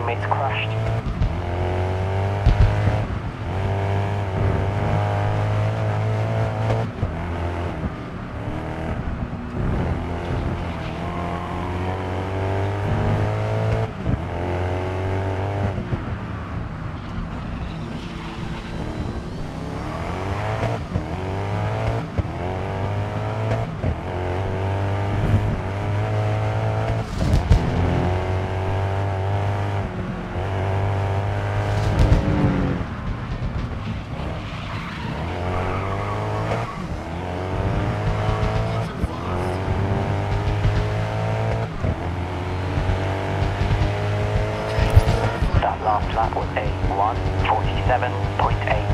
teammates crashed. Lap a 147.8.